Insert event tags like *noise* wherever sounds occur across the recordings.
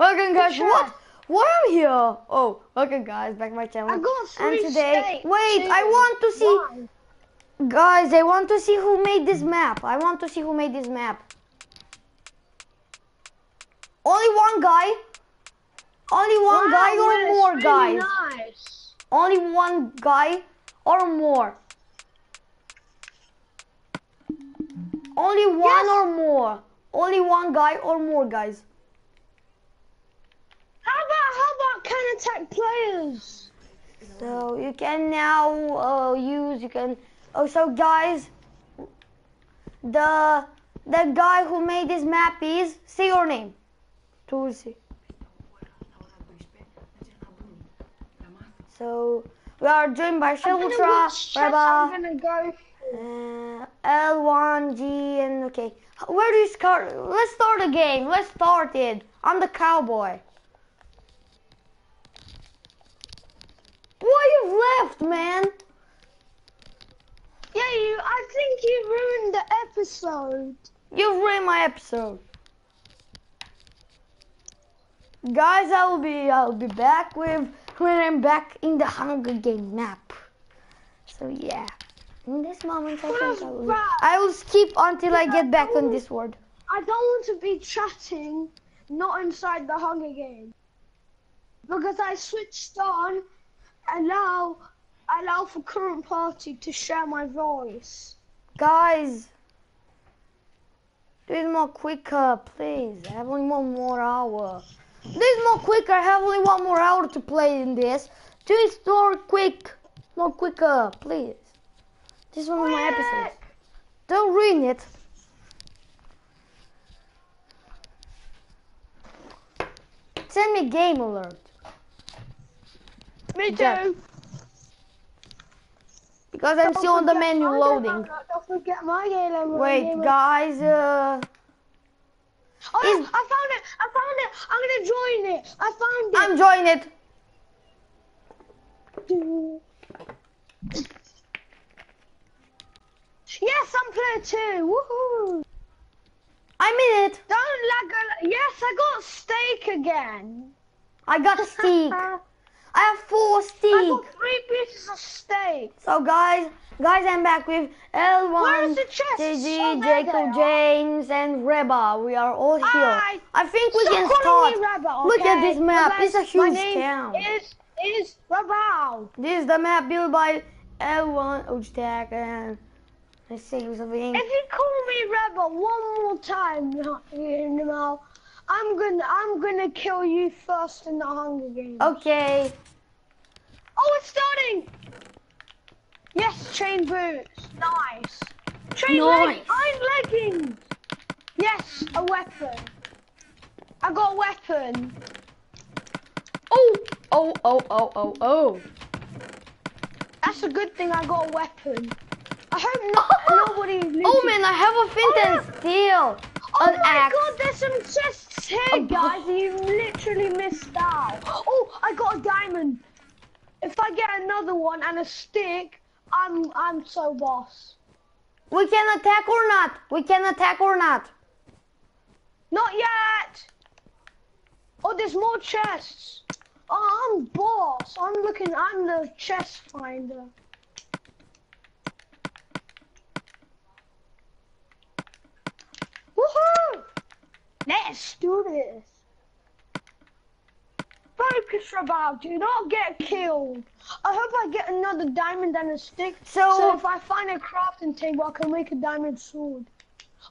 welcome guys. What? Why am I here? Oh, welcome guys, back to my channel. I got and today, steaks. wait, I want to see, one. guys. I want to see who made this map. I want to see who made this map. Only one guy. Only one Wow, guy or more really guys. Nice. Only one guy or more. Only one Yes. or more. Only one guy or more guys. How about how about can attack players? So you can now uh, use you can. Oh, so guys, the the guy who made this map is say your name. Tulsi. So we are joined by I'm gonna Sheltra, which chest I'm Reba, go. uh, L1, G, and okay. Where do you start? Let's start the game. Let's start it. I'm the cowboy. Why you left, man? Yeah, you. I think you ruined the episode. You ruined my episode. Guys, I will be I'll be back with when I'm back in the Hunger Game map. So yeah. In this moment I think I will? I will skip until I get back on this world. I don't want to be chatting not inside the Hunger Game because I switched on allow allow for current party to share my voice. Guys do it more quicker, please. I have only one more hour. Do it more quicker, I have only one more hour to play in this. Do it more quick. More quicker, please. This is one of my episodes. Don't ruin it. Send me game alert. Me too. Because I'm still on the menu loading. Don't forget my game. Wait, guys, uh, Oh, no, is- I found it. I found it. I'm gonna join it. I found it. I'm joining it. Yes, I'm player two. Woohoo! I'm in it. Don't lag. Yes, I got steak again. I got *laughs* steak. I have four I got three pieces of steak. So guys, guys, I'm back with L1, is? JG, Oh, Jacob. James, and Reba. We are all here. Hi. I think we can start. me Rabbit, Look at this map. It's a my huge name town. Is is Rabao. This is the map built by L1, Ojtak, and let's see something. If you call me Rebel one more time, you know, I'm gonna I'm gonna kill you first in the Hunger Games. Okay. Oh, it's starting. Yes, chain boots. Nice. Chain Nice. leg- iron leggings. Yes, a weapon. I got a weapon. Oh, oh, oh, oh, oh, oh. That's a good thing I got a weapon. I hope not, *laughs* nobody. Oh man, I have a flint Oh, and steel. Oh An my axe. god, there's some chests here, oh, A- guys. You literally missed out. Oh, I got a diamond. If I get another one and a stick, I'm I'm so boss. We can attack or not. We can attack or not. Not yet. Oh, there's more chests. Oh, I'm boss. I'm looking. I'm the chest finder. Woohoo! Let's do this. Focus, Rabal. Do not get killed. I hope I get another diamond and a stick. So- so if I find a crafting table, I can make a diamond sword.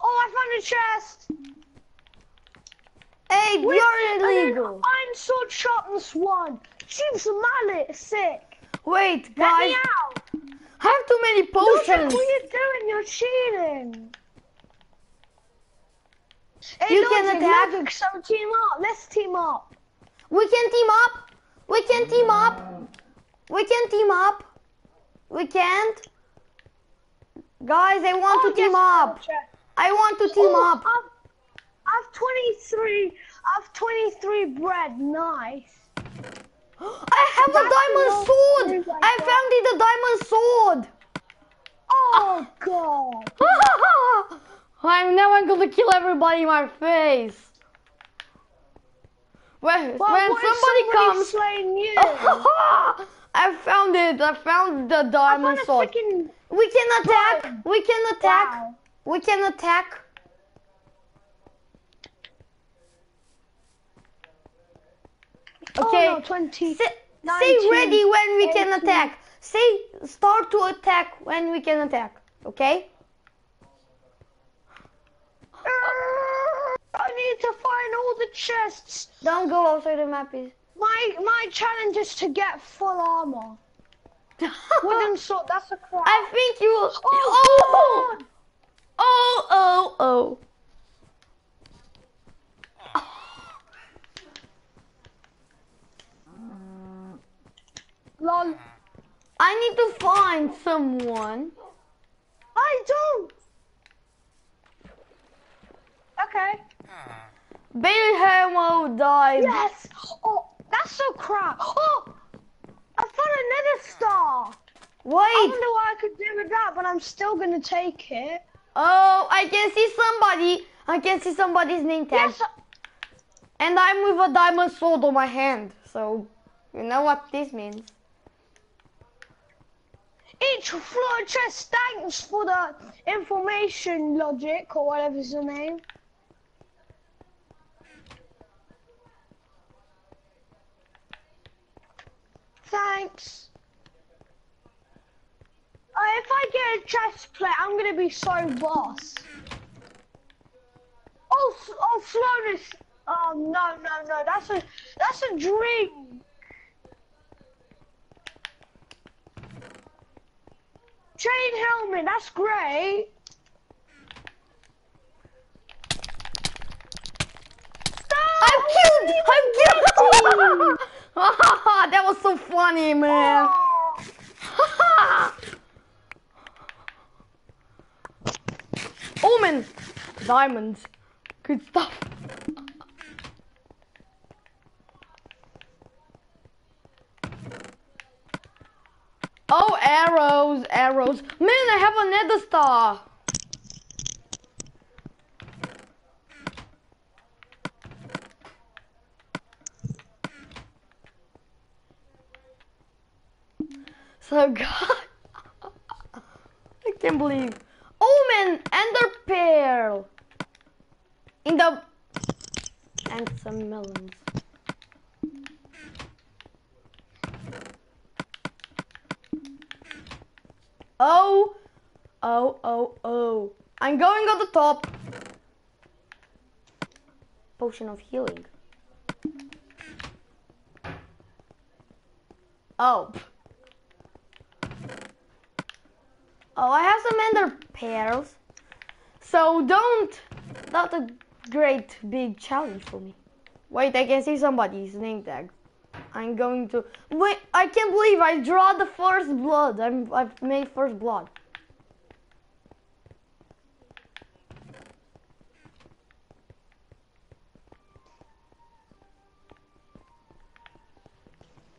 Oh, I found a chest. Hey, Wait, you're and illegal. Iron sword sharpness one. Choose a mallet. Sick. Wait, Let guys. me out. I have too many Look potions. what you're doing. You're cheating. Hey, You look, can attack. Logic, so team up. Let's team up. We can team up. We can team up. We can team up. We can't. Guys, I want Oh, to team up. I want to team Oh, up. I've, I've 23. I've 23 bread. Nice. *gasps* I have a diamond sword. like I found it a diamond sword. Oh god. *laughs* I'm now I'm gonna kill everybody in my face. when Well, when if somebody comes, slaying you? *laughs* I found it. I found the diamond sword. We can attack. We can attack. wow. We can attack. Okay. Oh, no, 20. Say, say ready when we can attack. Say start to attack when we can attack. Okay? Ah, I need to find all the chests. Don't go outside the map, please. My my challenge is to get full armor. *laughs* Wooden sword, that's a crap. I think you. Oh, oh, Oh! God. Oh! Oh! Oh! Lol. I need to find someone. I don't. Okay. Bailey Hamo died. Yes. Oh, that's so crap. Oh, I found another star. I Wait. wonder what I could do with that, but I'm still gonna take it. Oh, I can see somebody. I can see somebody's name tag. Yes. Uh, and I'm with a diamond sword on my hand. So, you know what this means. Each floor chest. Thanks for the information, logic or whatever's the name. Thanks. Uh, if I get a chest plate, I'm gonna be so boss. Oh, oh, Flonis. Oh no, no, no. That's a that's a dream. Chain helmet. That's great. I'm killed! I'm killed! *laughs* *laughs* that was so funny, man. Oh. *laughs* Omen! Diamonds. Good stuff. Oh, arrows, arrows. Man, I have a nether star. So *laughs* God, I can't believe. Oh, Omen, Ender Pearl. In the and some melons. Oh, oh, oh, oh. I'm going on the top. Potion of healing. Oh. Oh, I have some ender pearls. So don't. Not a great big challenge for me. Wait, I can see somebody's name tag. I'm going to. Wait, I can't believe I draw the first blood. I'm. I've made first blood.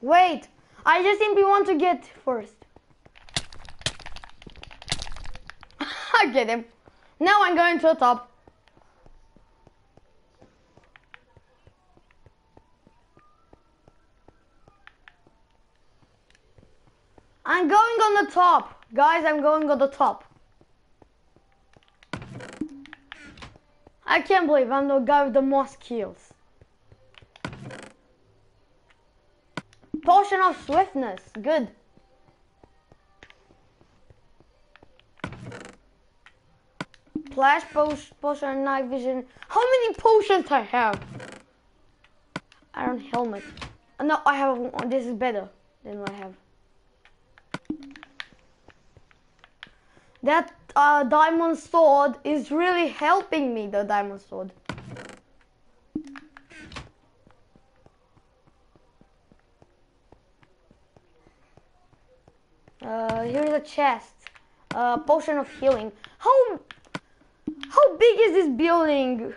Wait, I just simply want to get first. I get him. Now I'm going to the top. I'm going on the top. Guys, I'm going on the top. I can't believe I'm the guy with the most kills. Potion of swiftness. Good. Flash potion, night vision. How many potions I have? Iron helmet. Uh, No, I have one. This is better than what I have. That uh, diamond sword is really helping me. The diamond sword. Uh, here's a chest. Uh, potion of healing. How how big is this building?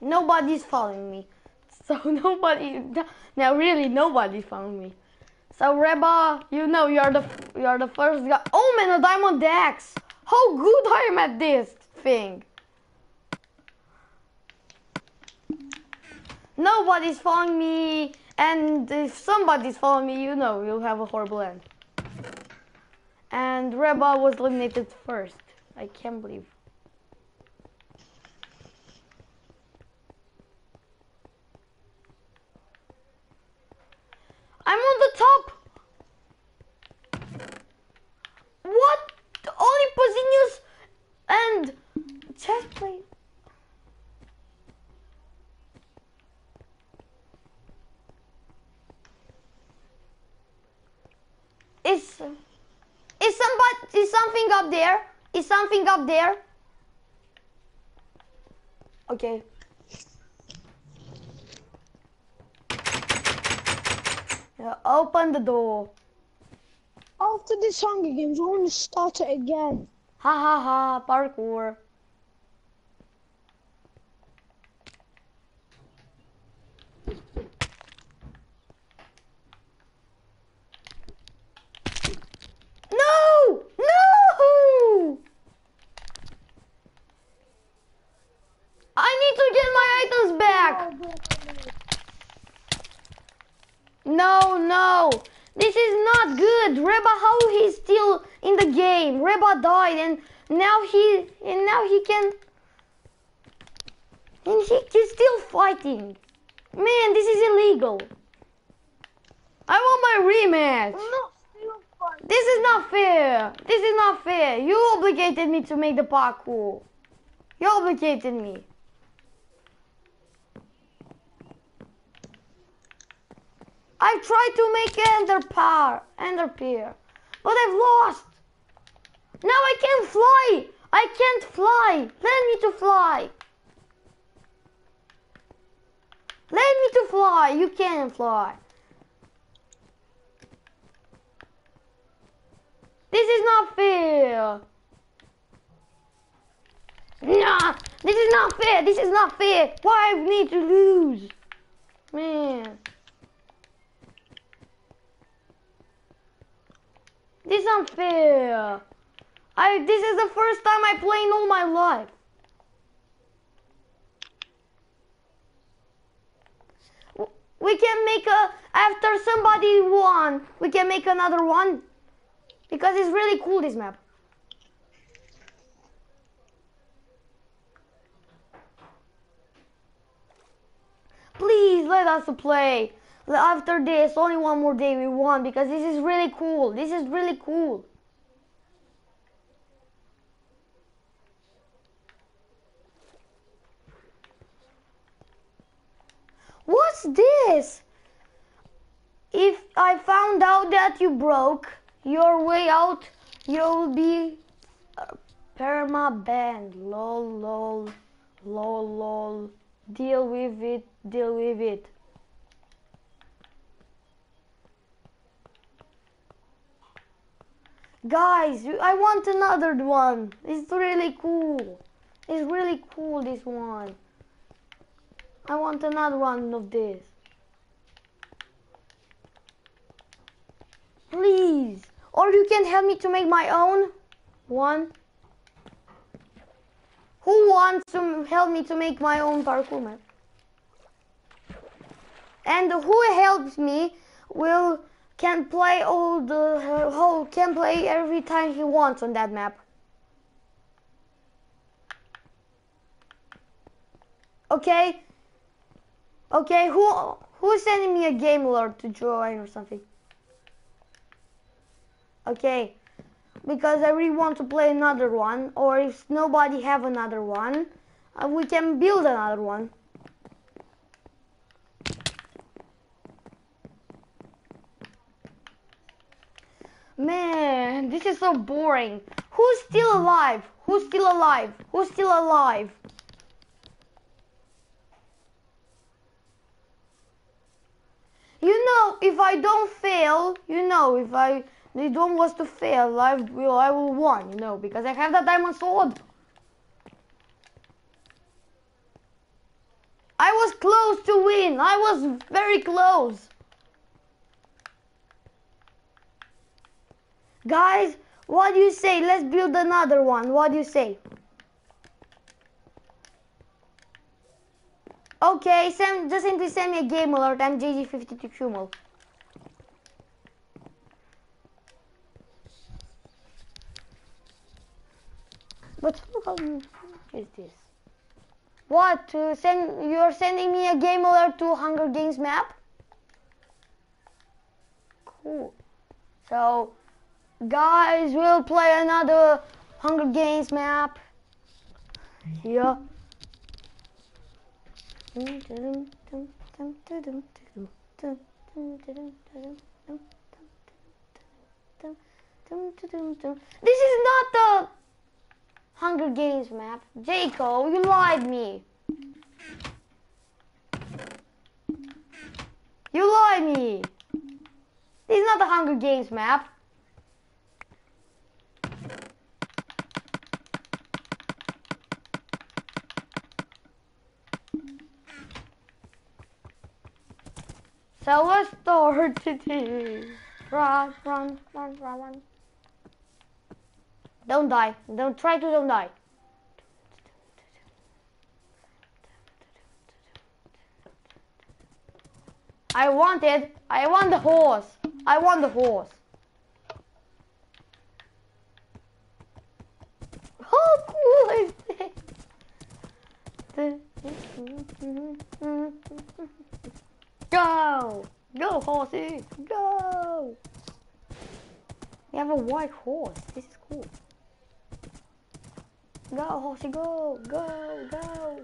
Nobody's following me. *laughs* So nobody, now really nobody found me. So Reba, you know you're the you're the first guy. Oh man, a diamond axe. How good I am at this thing. Nobody's following me, and if somebody's following me, you know you'll have a horrible end. And Reba was eliminated first. I can't believe. I'm on the top. What? Only Posinius and chest plate. Is is somebody is something up there? Is something up there? Okay. Yeah, open the door. After this Hunger Games, I want to start it again. Ha ha ha, parkour. No! No! I need to get my items back. No, no. This is not good. Reba, how he's still in the game? Reba died and now he and now he can and he, he's still fighting. Man, this is illegal. I want my rematch. I'm not still fighting. This is not fair. This is not fair. You obligated me to make the parkour. You obligated me. I tried to make Ender Power, Ender Peer, but I've lost. Now I can't fly. I can't fly. Let me to fly. Let me to fly. You can't fly. This is not fair. Nah, this is not fair. This is not fair. Why I need to lose? Man. This is unfair. I this is the first time I play in all my life. We can make a after somebody won. We can make another one because it's really cool this map. Please let us play. After this, only one more day we won because this is really cool. This is really cool. What's this? If I found out that you broke your way out, you'll be perma banned. Lol, lol, lol, lol. Deal with it. Deal with it. Guys, I want another one. It's really cool. It's really cool, this one. I want another one of this. Please. Or you can help me to make my own one. Who wants to help me to make my own parkour map? And who helps me will can play all the whole can play every time he wants on that map. Okay. Okay, who who's sending me a game lord to join or something? Okay. Because I really want to play another one or if nobody have another one, uh, we can build another one. Man, this is so boring. Who's still alive? Who's still alive? Who's still alive? You know, if I don't fail, you know, if I they don't want to fail, I will I will win, you know, because I have that diamond sword. I was close to win. I was very close. Guys, what do you say? Let's build another one. What do you say? Okay, send, just simply send me a game alert. I'm JG52 Hummel. But how is this? What? Uh, send you're sending me a game alert to Hunger Games map? Cool. So, guys, we'll play another Hunger Games map. Here. This is not the Hunger Games map. Jaco, you lied me. You lied me. This is not the Hunger Games map. So let's start today. Run, run, run, run, run. Don't die. Don't try to don't die. I want it. I want the horse. I want the horse. How cool is this? Go! Go, horsey! Go! You have a white horse. This is cool. Go, horsey, go! Go, go!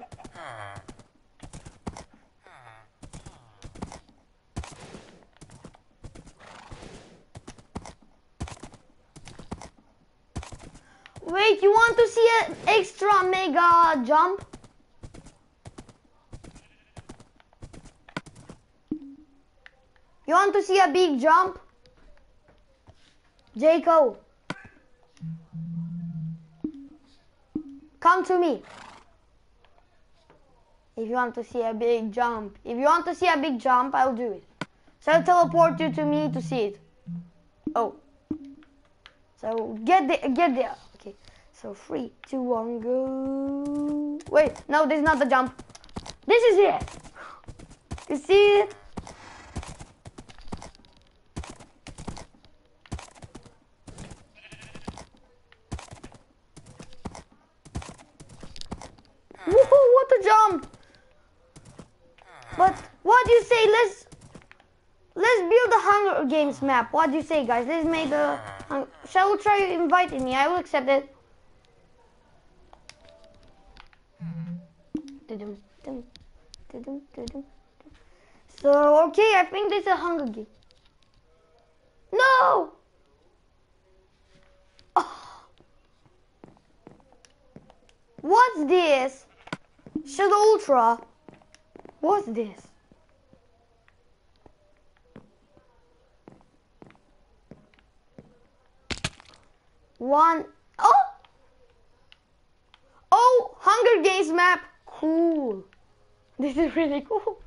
Wait, you want to see an extra mega jump? You want to see a big jump? Jaco. Come to me. If you want to see a big jump. If you want to see a big jump, I'll do it. So I'll teleport you to me to see it. Oh. So get there, get there. Okay. So three, two, one, go. Wait, no, this is not the jump. This is it. You see it? Woohoo, what a jump! But what do you say? Let's let's build the Hunger Games map. What do you say, guys? Let's make the. Uh, shall we try inviting me? I will accept it. So okay, I think this is a Hunger Game. No. Oh. What's this? Shadow Ultra. What's this? One. Oh! Oh, Hunger Games map. Cool. *laughs* This is really cool.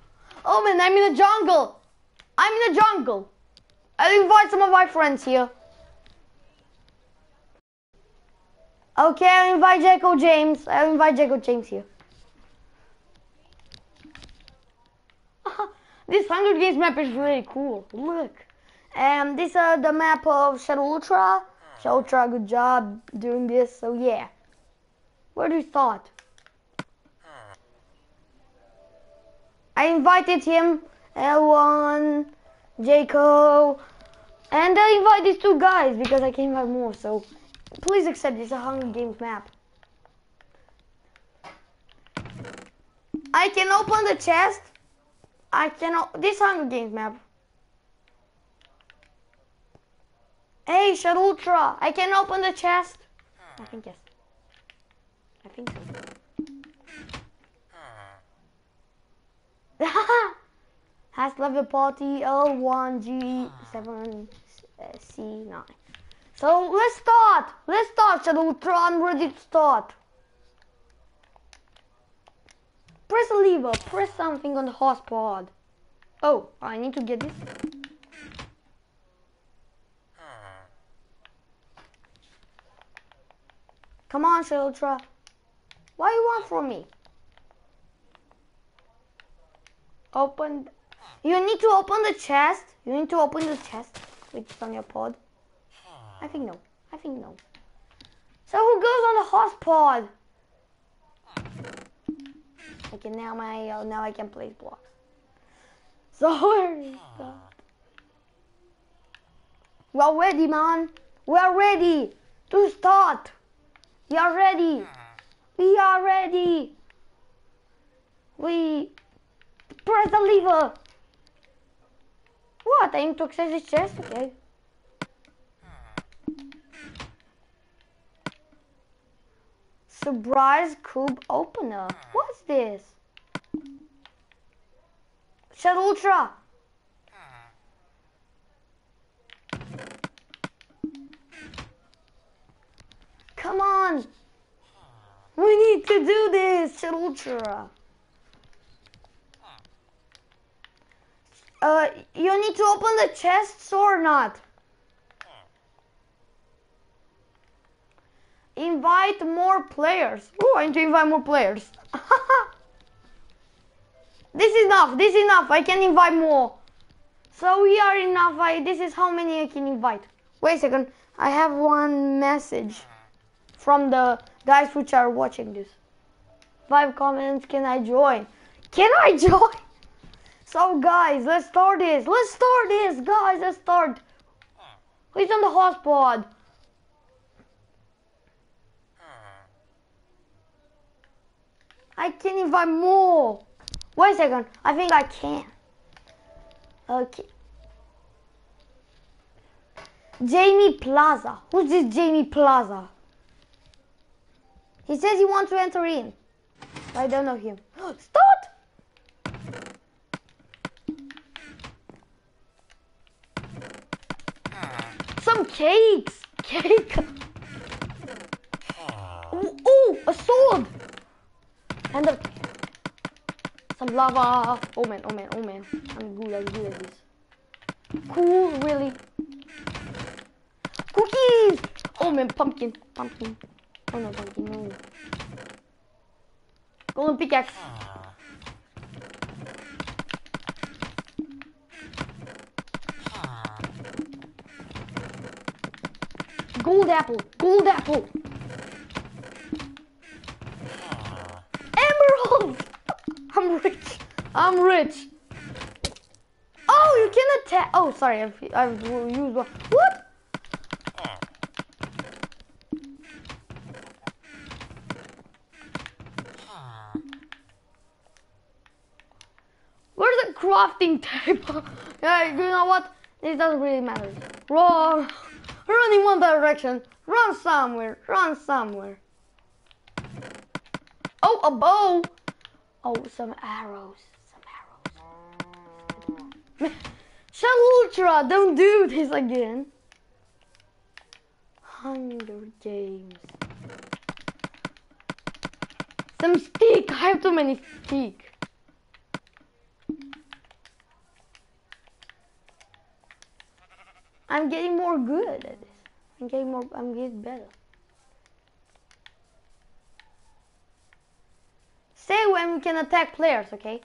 Oh man, I'm in the jungle. I'm in the jungle. I'll invite some of my friends here. Okay, I'll invite Jaco James. I'll invite Jaco James here. *laughs* this Hunger Games map is really cool. Look. And this is uh, the map of Shadow Ultra. Shadow Ultra, good job doing this. So yeah. What do you thought? I invited him, L1, Jaco, and I invite these two guys because I can invite more. So please accept this a Hunger Games map. I can open the chest. I can o- this Hunger Games map. Hey, Shadow Ultra, I can open the chest. I think yes. I think so. *laughs* Has level party L1G7C9. So let's start. Let's start, Shadow Ultra. I'm ready to start. Press a lever. Press something on the horse pod. Oh, I need to get this. Come on, Ultra. What do you want from me? Open. You need to open the chest. You need to open the chest, which is on your pod. I think no. I think no. So who goes on the horse pod? Okay, now my uh, now I can place blocks. So where is that? We are ready, man. We are ready to start. We are ready. We are ready. We press the lever. What? I need to access this chest? Okay. Surprise cube opener. What's this? Shed Ultra. Come on. We need to do this, Ultra. Uh, you need to open the chests or not? Invite more players. Oh, I need to invite more players. *laughs* this is enough. This is enough. I can invite more. So we are enough. I, this is how many I can invite. Wait a second. I have one message from the guys which are watching this. Five comments. Can I join? Can I *laughs* join? So guys, let's start this. Let's start this, guys. Let's start. Who's on the hotspot? I can invite more. Wait a second. I think I can. Okay. Jamie Plaza. Who's this Jamie Plaza? He says he wants to enter in. I don't know him. *gasps* Start! Some cakes! *laughs* Cake! Ooh, ooh, a sword! And a, some lava. Oh man, oh man, oh man. I'm good, I'm good at this. Cool, really. Cookies! Oh man, pumpkin, pumpkin. Oh no, pumpkin, no. Golden pickaxe. Gold apple, gold apple. Emerald! *laughs* I'm rich. I'm rich. Oh, you can attack. Oh, sorry, I've, I've used one. What? Where's the crafting table? yeah, you know what? It doesn't really matter. Run, run in one direction. Run somewhere. Run somewhere. Oh, a bow. Oh, some arrows. Some arrows. Shell Ultra, don't do this again. Hunger Games. Some stick. I have too many stick. I'm getting more good at this. I'm getting more. I'm getting better. Say when we can attack players, okay?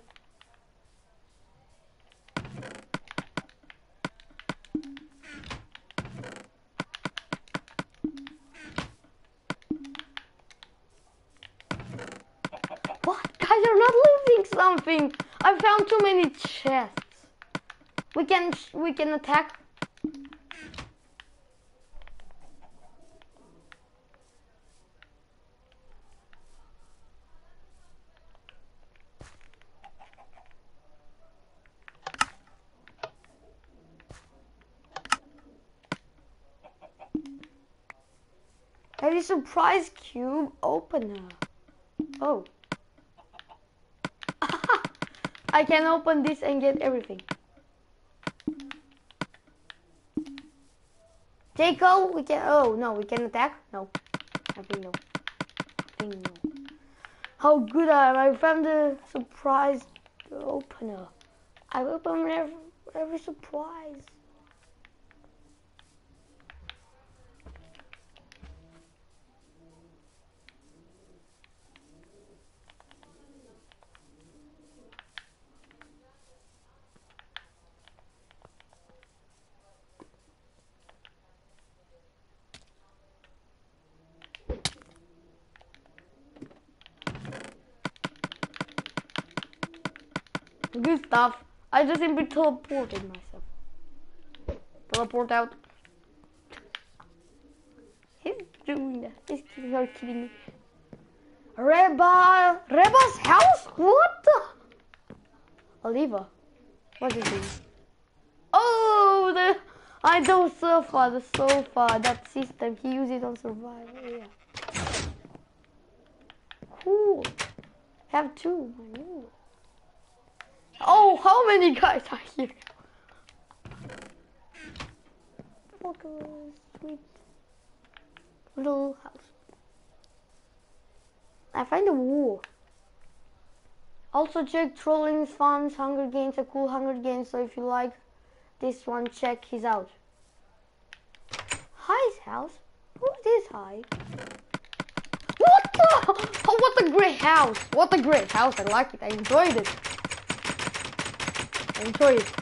What? Guys are not losing something. I found too many chests. We can we can attack. A surprise cube opener. Oh. *laughs* I can open this and get everything. Jacob, we can. Oh no, we can attack. No, I think no. I think no. how good I am. I found the surprise opener. I open every, every surprise. Stuff. I just simply teleported myself. Teleport out. He's doing that. He's kidding, me. Reba, Reba's house? What the? Oliva. What is this? Oh, the I know sofa, the sofa, that system. He used it on survival. Yeah. Cool. Have two. I. Oh, how many guys are here? Little house. I find a wall. Also check Trolling's Funds, Hunger Games, a cool Hunger Games, so if you like this one, check his out. Hi's house? Who's this Hi? What the? Oh, *laughs* what a great house! What a great house! I like it. I enjoyed it. I enjoyed it.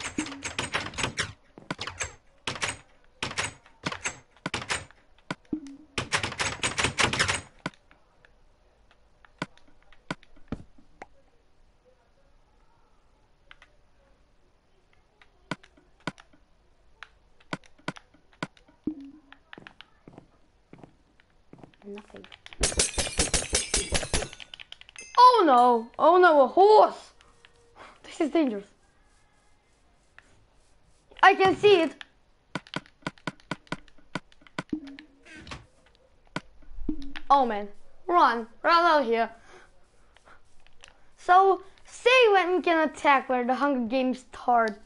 Nothing. Oh no! Oh no, a horse! This is dangerous. I can see it. Oh man, run, run out here. So, say when you can attack where the Hunger Games start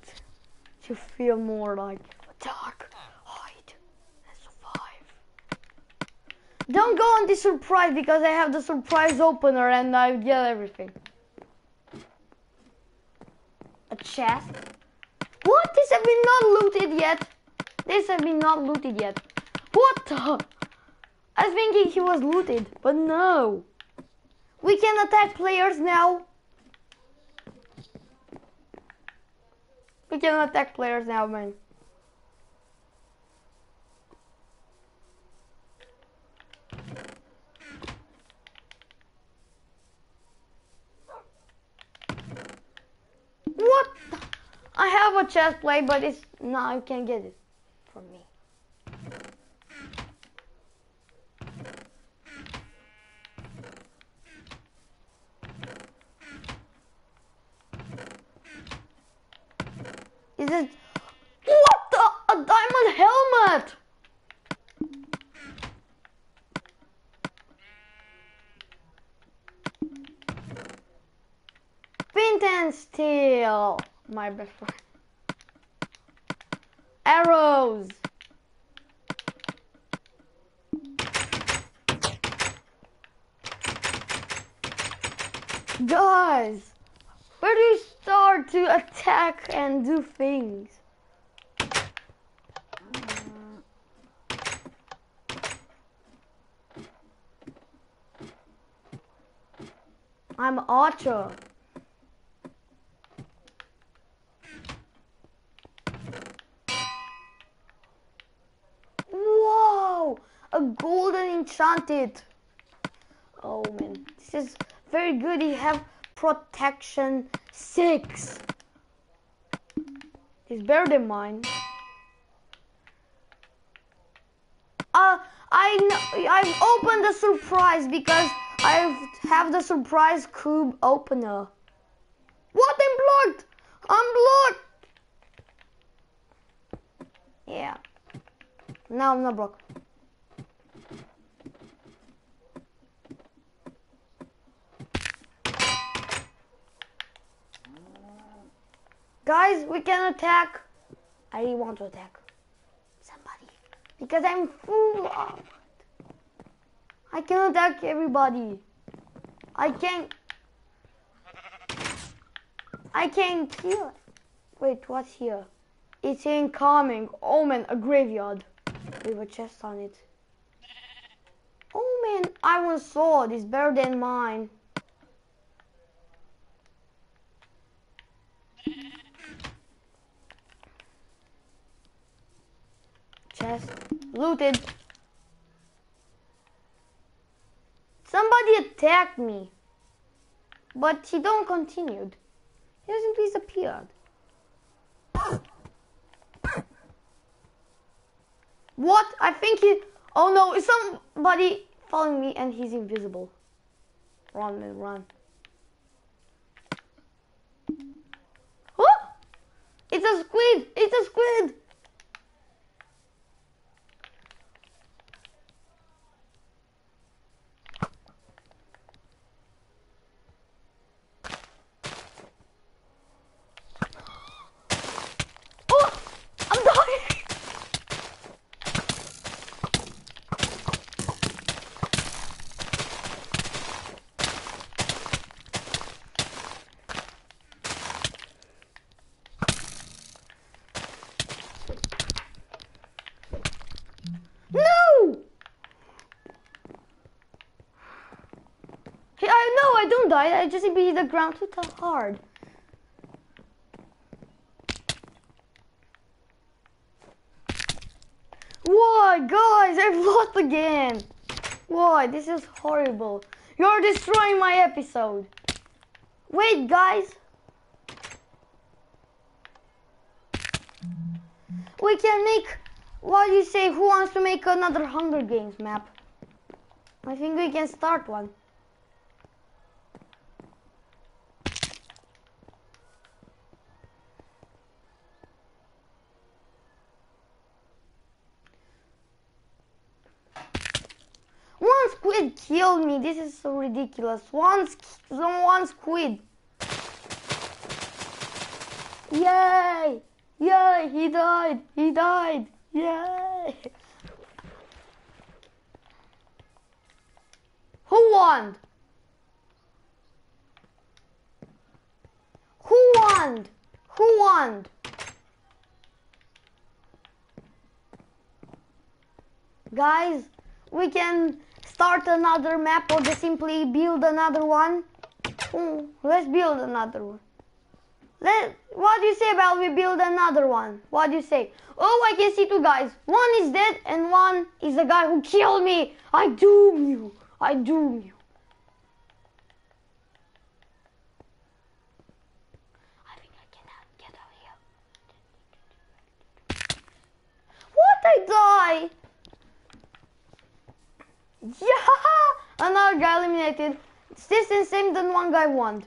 to feel more like attack, hide, and survive. Don't go on the surprise because I have the surprise opener and I get everything. A chest? What? This have been not looted yet. This have been not looted yet. What the? I was thinking he was looted, but no. We can attack players now. We can attack players now, man. What? I have a chest plate, but it's no, you can't get it from me. Is it what the a diamond helmet? Flint and steel, my best friend. Arrows. Guys, where do you start to attack and do things? I'm Archer. Whoa! A golden enchanted. Oh man, this is very good. You have protection six. It's better than mine. Uh, I I've opened the surprise because I have the surprise cube opener. What? I'm blocked. I'm blocked. Yeah. Now I'm not blocked. Guys, we can attack. I want to attack somebody because I'm full of. I can attack everybody. I can't. I can't kill. Wait, what's here? It's incoming. Omen, a graveyard with a chest on it. Oh man, iron sword is better than mine. Chest looted. Somebody attacked me, but he don't continued. He hasn't disappeared. What? I think he. Oh no! Is somebody following me and he's invisible? Run man, run! Oh! It's a squid! It's a squid! Oh! I'm dying! No! Hey, I no, I don't just be the ground too tough hard. Why, guys? I've lost again. Why? This is horrible. You're destroying my episode. Wait, guys. We can make. What do you say? Who wants to make another Hunger Games map? I think we can start. One me. This is so ridiculous. One, one squid. Yay! Yay! He died. He died. Yay! Who won? Who won? Who won? Guys, we can start another map or just simply build another one. Let's build another one. Let, what do you say about we build another one? What do you say? Oh, I can see two guys. One is dead and one is the guy who killed me. I doom you. I doom you. I think I can uh, get out here. What? I die? Yeah! Another guy eliminated. It's this the same than one guy won.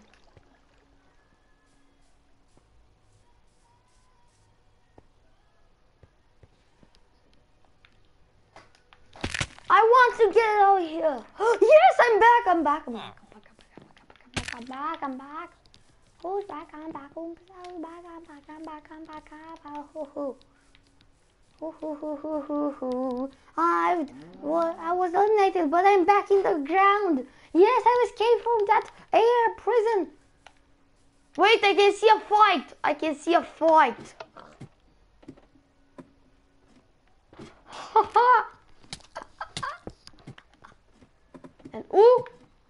I want to get out of here. yes, I'm back. I'm back. I'm back. I'm back. I'm back. I'm back. I'm back. Who's back? I'm. Who's back? I'm back. I'm back. I'm back. I'm back. I was I was eliminated, but I'm back in the ground. Yes, I escaped from that air prison. Wait, I can see a fight. I can see a fight. *laughs* and ooh,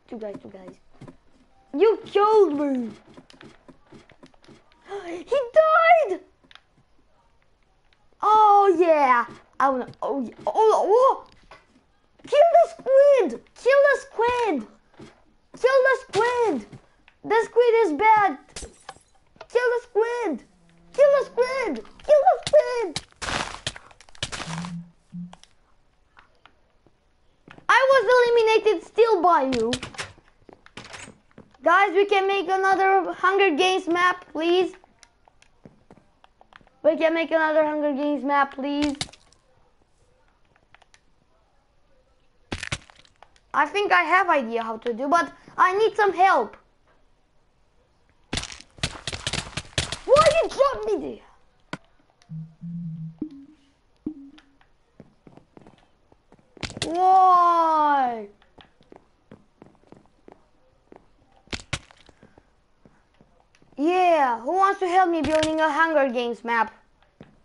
two guys, two guys. You killed me. *gasps* He died. Oh yeah. I wanna. Oh yeah. Oh, oh, oh. Kill the squid. Kill the squid. Kill the squid. The squid is bad. Kill the squid. Kill the squid. Kill the squid. I was eliminated still by you. Guys, we can make another Hunger Games map, please. We can make another Hunger Games map, please. I think I have idea how to do, but I need some help. Why you drop me there? Why? Yeah, who wants to help me building a Hunger Games map?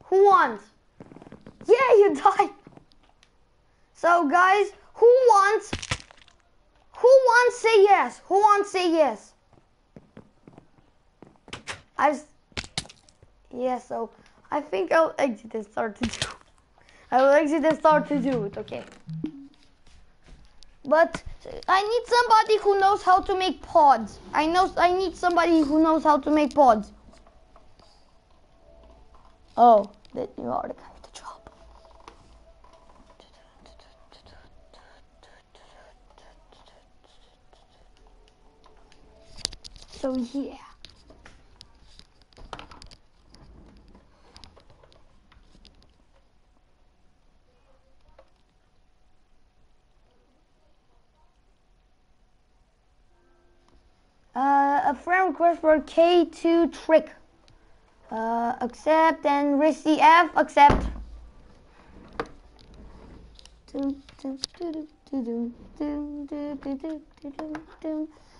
Who wants? Yeah, you *laughs* died. So guys, who wants? Who wants say yes? Who wants say yes? I yeah, so I think I'll exit and start to do. *laughs* I will exit and start to do it. Okay. But I need somebody who knows how to make pods. I know I need somebody who knows how to make pods. Oh, that you are already got the job. So yeah. Request for K2 trick. Uh, accept and receive F. Accept.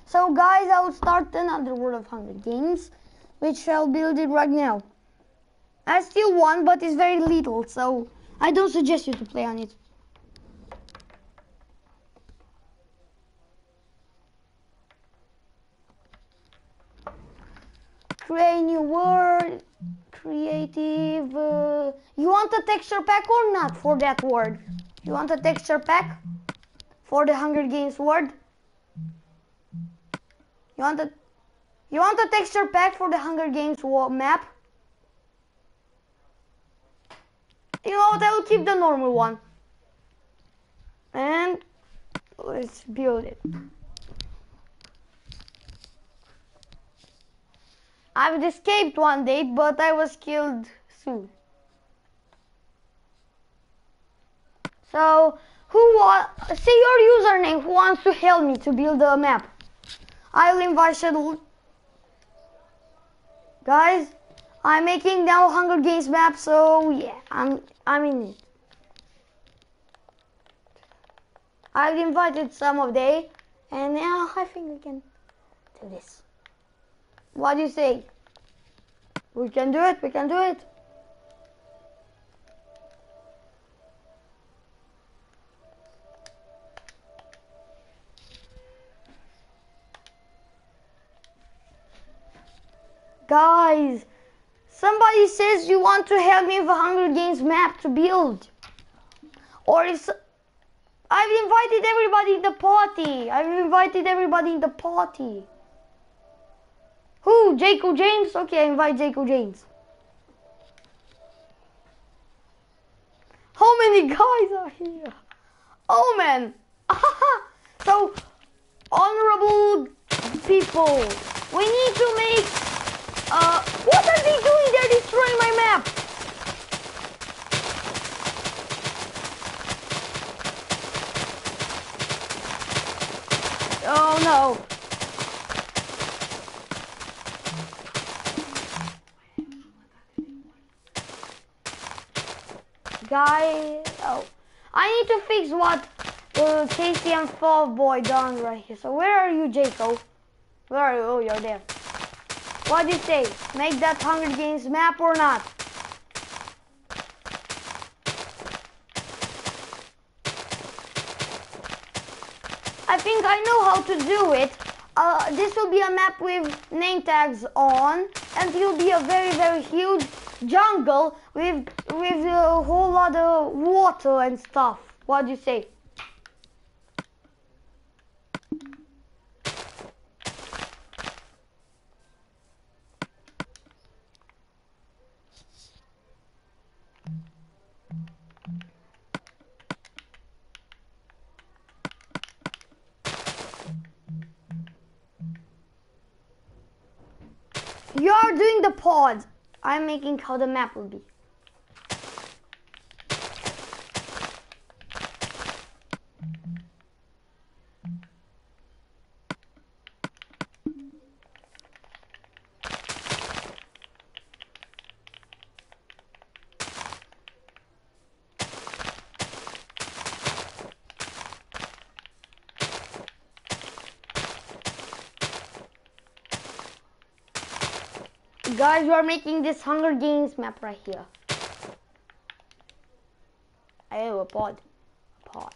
So guys, I will start another World of Hunger Games, which I'll build it right now. I still won, but it's very little, so I don't suggest you to play on it. Create new word, creative. Uh, you want a texture pack or not for that word? You want a texture pack for the Hunger Games word? You want a you want a texture pack for the Hunger Games map? You know what? I will keep the normal one. And let's build it. I've escaped one date, but I was killed soon. So, who wa- say your username? Who wants to help me to build a map? I'll invite Shadow. Guys, I'm making now Hunger Games map, so yeah, I'm I'm in it. I've invited some of they, and now I think we can do this. What do you say? We can do it, we can do it. Guys, somebody says you want to help me with a Hunger Games map to build. Or if I've invited everybody in the party. I've invited everybody in the party. Who? Jacob James? Okay, I invite Jacob James. How many guys are here? Oh man. *laughs* so, honorable people, we need to make. Uh, what are they doing? They're destroying my map. Oh no. Guy, oh, I need to fix what uh, and Fall Boy done right here. So where are you, Jacob? Where are you? Oh, you're there. What do you say? Make that Hunger Games map or not? I think I know how to do it. Uh, this will be a map with name tags on, and it will be a very, very huge jungle with with a whole lot of water and stuff. What do you say? You're doing the pods. I'm making how the map will be. We are making this Hunger Games map right here. I have a pod. A pod.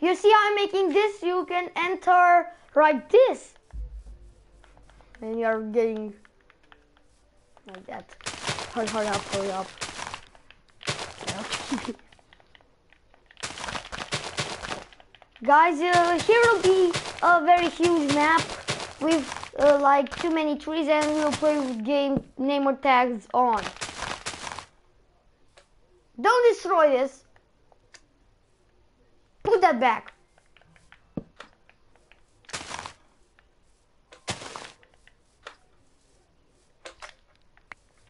You see how I'm making this, you can enter like this. And you're getting like that. Hurry, hurry up, hurry up. *laughs* Guys, uh, here will be a very huge map with uh, like too many trees and we'll play with game name or tags on. Don't destroy this. That back.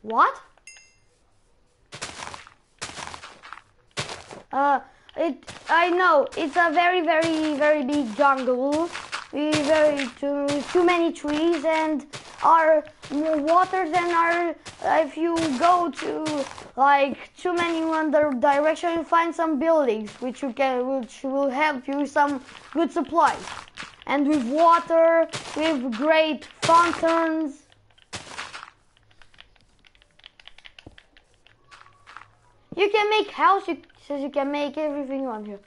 What? Uh, it. I know it's a very, very, very big jungle. We very too too many trees and are more water than are. If you go to like too many other direction, you find some buildings which you can, which will help you some good supplies. And with water, with great fountains. You can make house, you, you can make everything on here.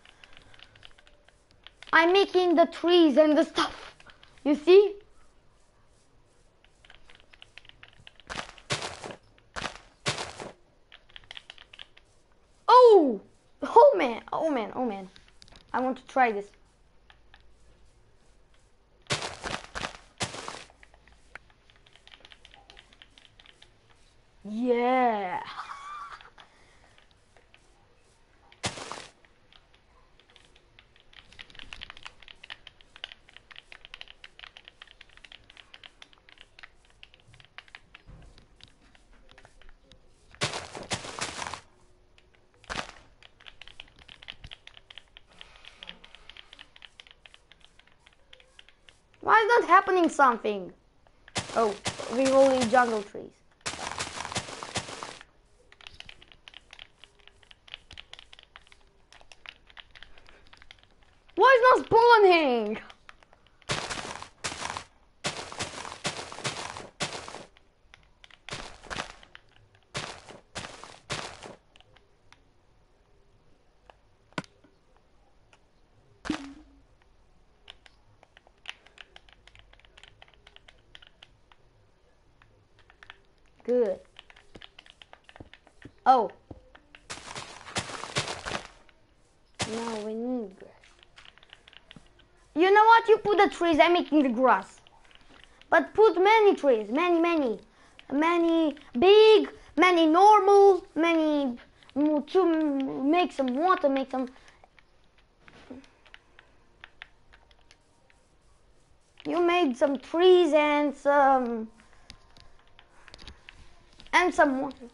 I'm making the trees and the stuff. You see? Oh! Oh man, oh man, oh man. I want to try this. Yeah. Why is not happening something? Oh, we only jungle trees. Why is not spawning? Good. Oh. No, we need grass. You know what? You put the trees, I'm making the grass. But put many trees, many, many. Many big, many normal, many mm, to make some water, make some. You made some trees and some and some water.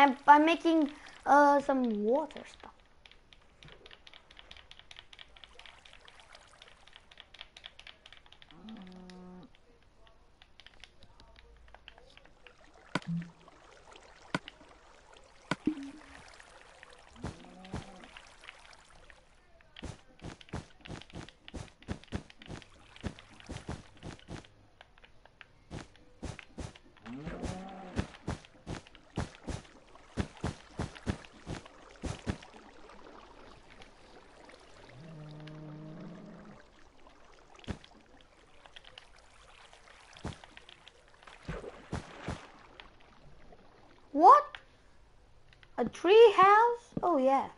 I'm I'm making uh some water stuff. What? A tree house? Oh yeah.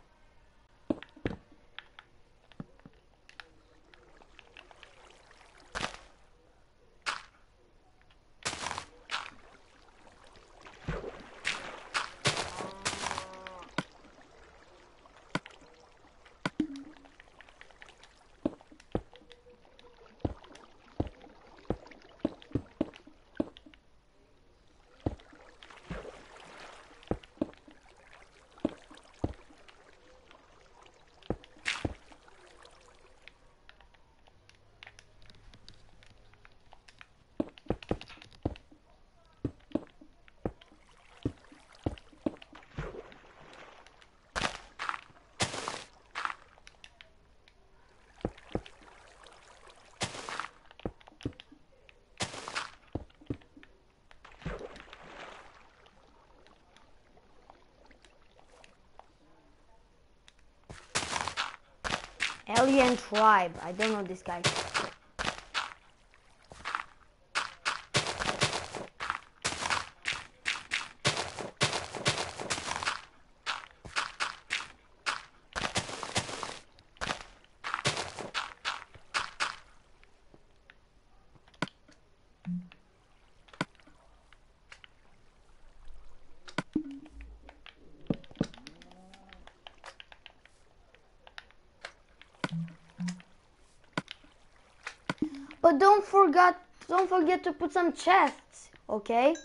Alien tribe. I don't know this guy. But don't forget don't forget to put some chests, okay?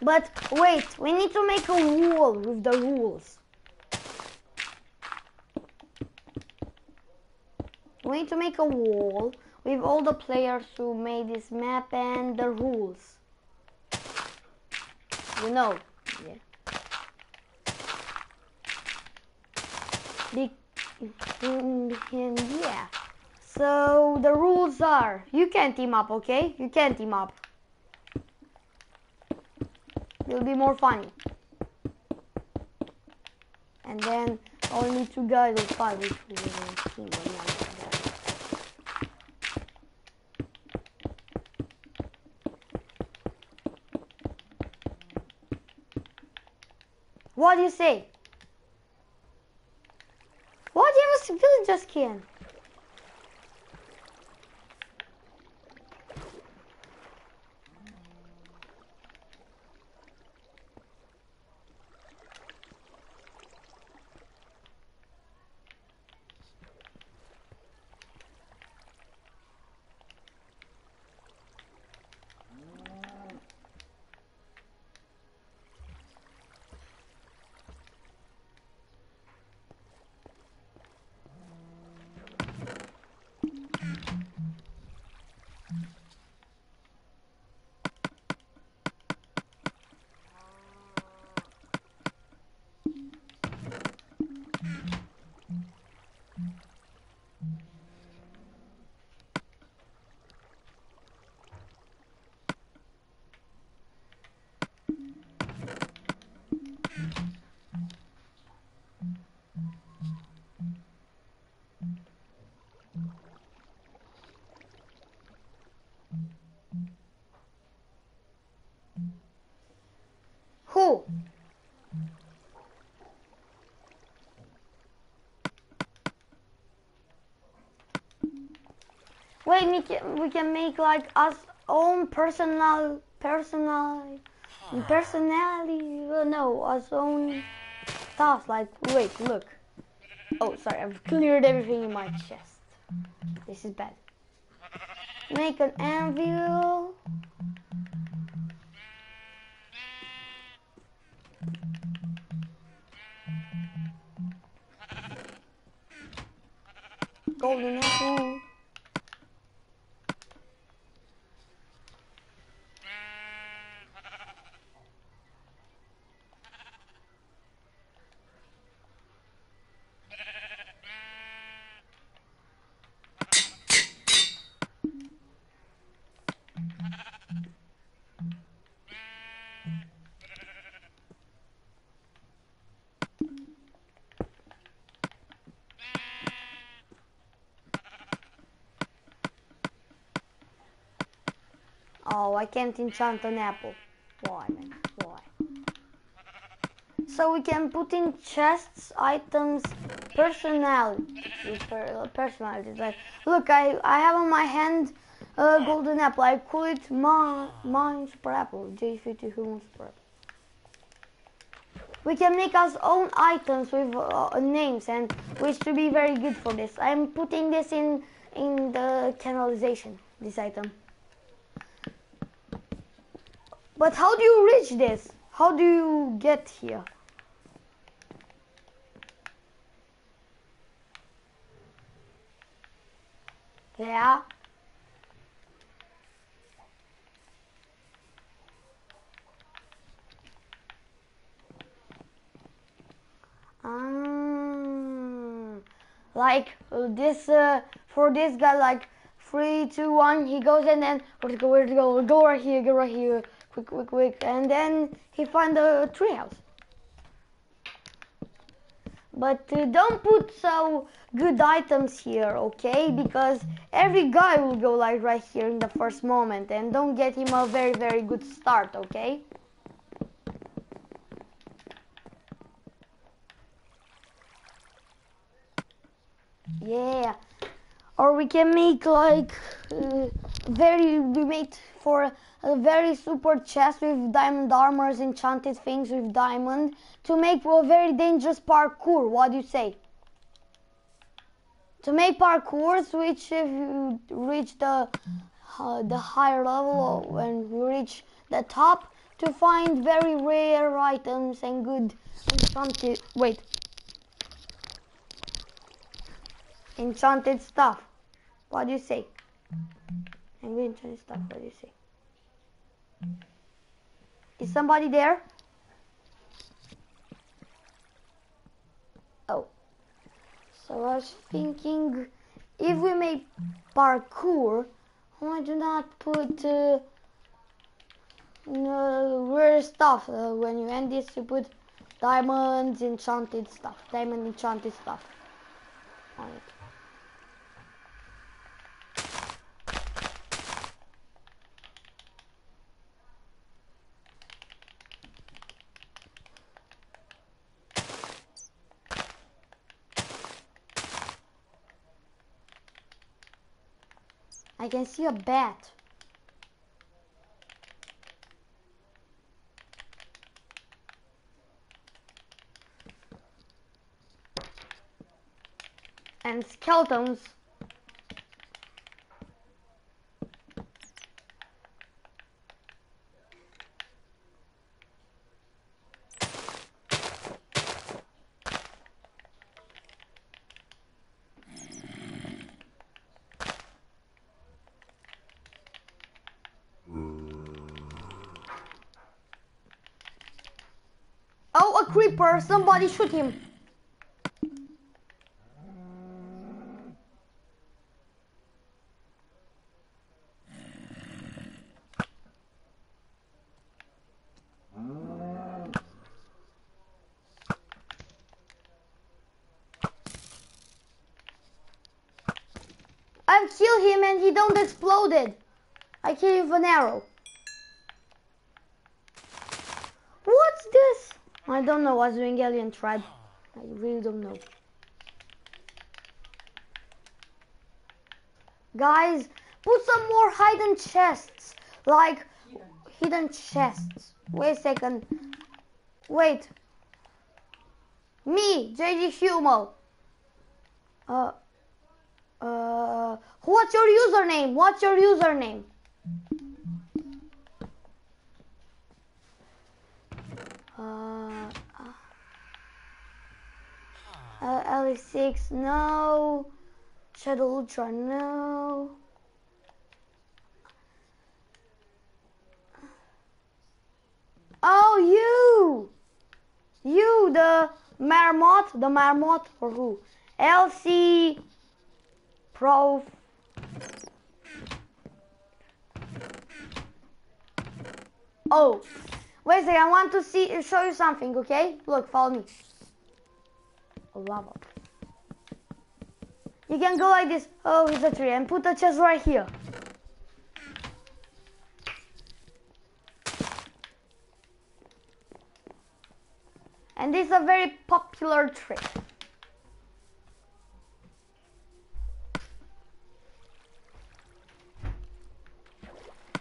But wait, we need to make a wall with the rules. Need to make a wall with all the players who made this map and the rules. You know, yeah. Be- and, yeah. So the rules are: you can team up, okay? You can team up. It'll be more funny. And then only two guys will fight another. What do you say? What do you have a villager skin? Who? Wait, we can, we can make like us own personal, personal, personality, no, us own stuff. Like, wait, look. Oh, sorry, I've cleared everything in my chest. This is bad. make an anvil. Golden apple. Oh, I can't enchant an apple. Why, man? Why? So we can put in chests, items, personality, per- personalities. Like, look, I I have on my hand a golden apple. I call it my mine super apple. JG52 Hummel super apple. We can make our own items with uh, names, and which to be very good for this. I'm putting this in in the canalization. This item. But how do you reach this? How do you get here? Yeah. Um, like this uh, for this guy, like three, two, one. He goes and then where to go? Where to go? Go right here. Go right here. Quick, quick, quick. And then he find the treehouse. But uh, don't put so good items here, okay? Because every guy will go like right here in the first moment, and don't get him a very, very good start, okay? Yeah. Or we can make like uh, very we made for a very super chest with diamond armors, enchanted things with diamond to make a very dangerous parkour. What do you say? To make parkours, which if you reach the uh, the higher level when you reach the top, to find very rare items and good enchanted. Wait. Enchanted stuff. What do you say? Enchanted stuff. What do you say? Is somebody there? Oh. So I was thinking if we make parkour, why do not put uh, no, rare stuff? Uh, when you end this, you put diamonds, enchanted stuff, diamond enchanted stuff. Can see a bat. And skeletons. Oh, creeper! Somebody shoot him! I've killed him and he don't exploded. I killed him with an arrow. What's this? I don't know what's doing alien tribe. I really don't know. Guys, put some more hidden chests. Like hidden chests. Wait a second. Wait. Me, JG Hummel. Uh Uh, what's your username? What's your username? Uh, uh, L6, no. Shadow Ultra, no. Oh, you! You, the Marmot, the Marmot, or who? LC Pro. Oh, wait a second. I want to see, show you something. Okay, look, follow me. Lava. You can go like this. Oh, it's a tree, and put the chest right here. And this is a very popular trick.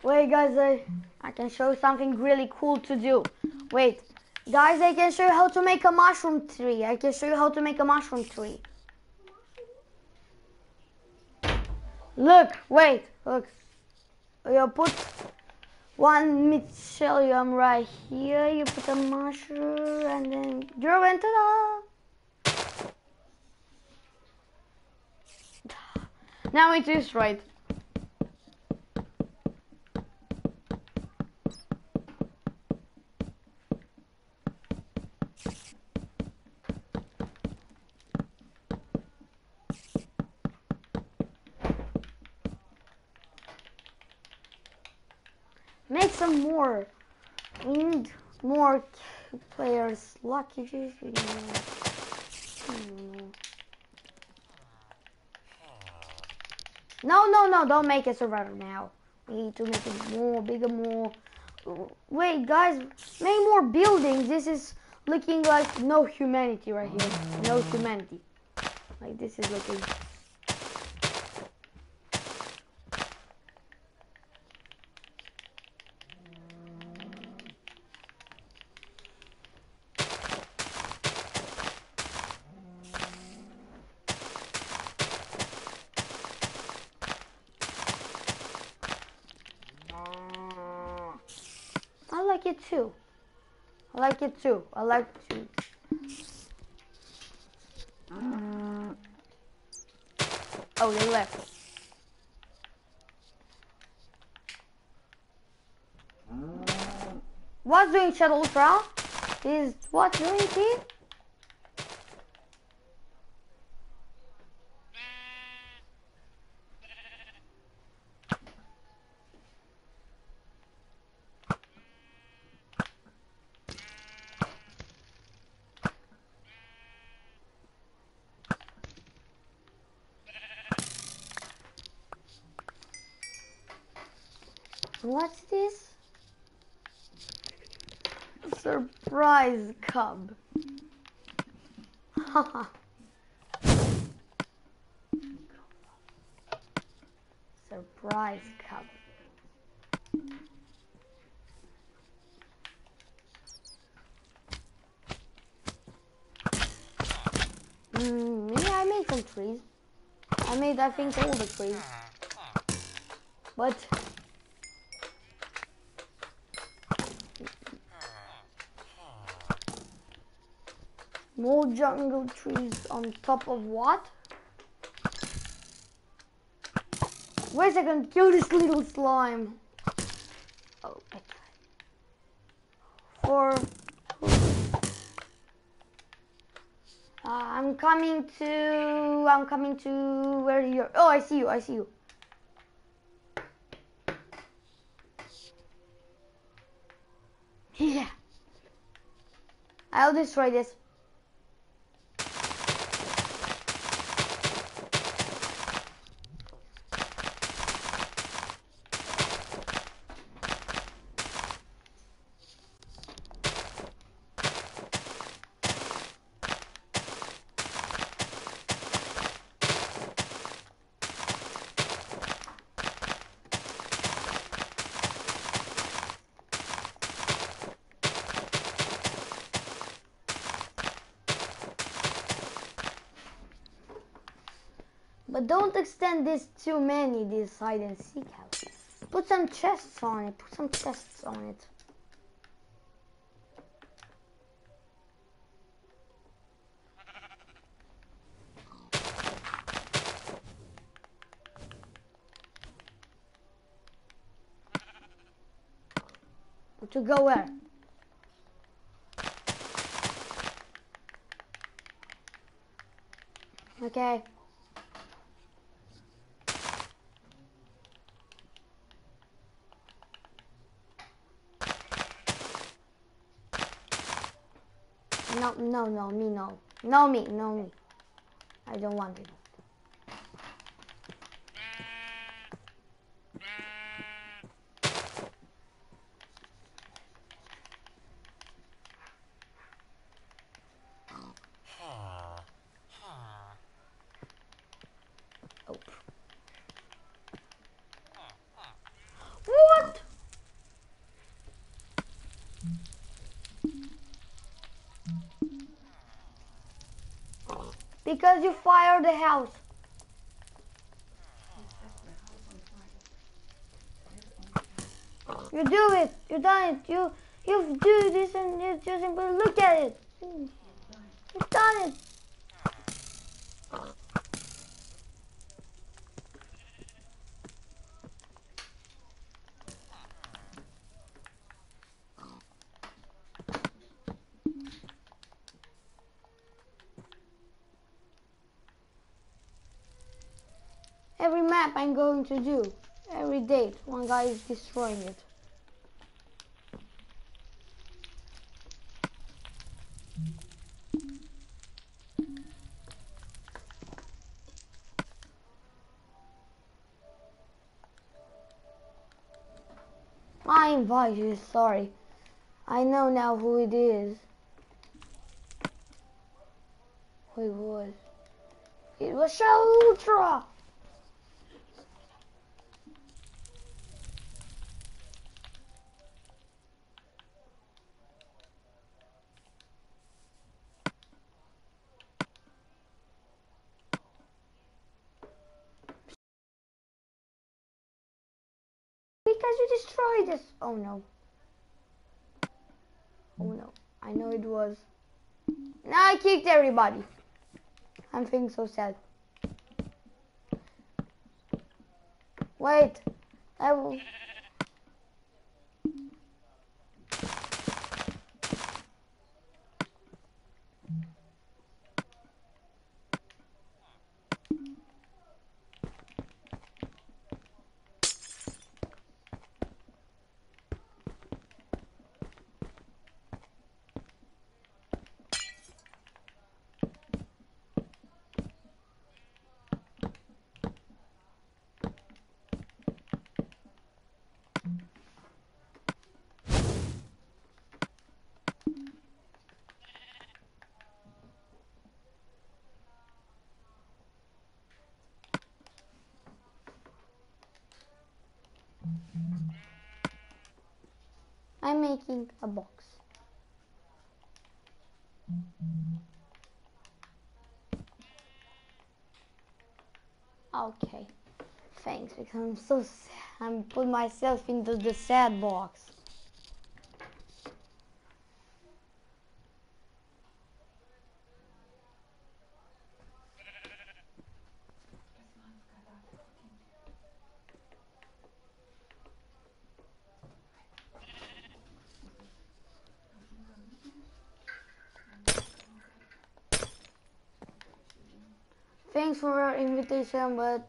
Wait guys, I, I can show you something really cool to do. Wait, guys, I can show you how to make a mushroom tree. I can show you how to make a mushroom tree. Look, wait, look. You put one mycelium right here. You put a mushroom and then you're into the. Now it is right. Make some more. We need more players. Lucky juice. we need. Hmm. No, no, no! Don't make it survivor now. We need to make it more, bigger, more. Wait, guys, make more buildings. This is looking like no humanity right here. No humanity. Like this is looking. I like it too. I like it too. I like to. Mm. Oh, they left. What's doing Shadow Ultra? Is what doing it? What's this? Surprise cub. Haha. *laughs* Surprise cub. Mm, maybe I made some trees. I made, I think, all the trees. But More jungle trees on top of what? Wait a second, kill this little slime. Oh, okay. For uh, I'm coming to. I'm coming to where you're. Oh, I see you. I see you. Yeah. I'll destroy this. Extend this too many, this hide and seek house. Put some chests on it. Put some chests on it. To go where? Okay. No, no, me, no. No, me, no, me. I don't want it. Oh. What? Because you fired the house. You do it. You done it. You you do this and you just simply look at it. You've done it. Every map To do. Every date. One guy is destroying it. I invite you, sorry. I know now who it is. Who it was. It was Shalutra! Because destroyed. Oh no. Oh no. I know it was. Now I kicked everybody. I'm feeling so sad. Wait. I will. I'm making a box. Okay. Thanks, because I'm so sad. I'm put myself into the sad box. Thanks for your invitation, but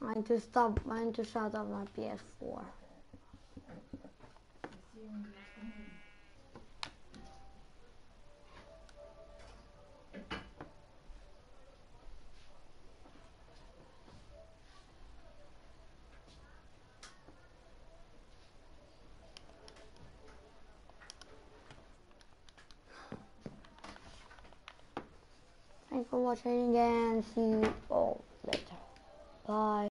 I need to stop. I need to shut off my PS4. Thanks for watching and see you all later. Bye.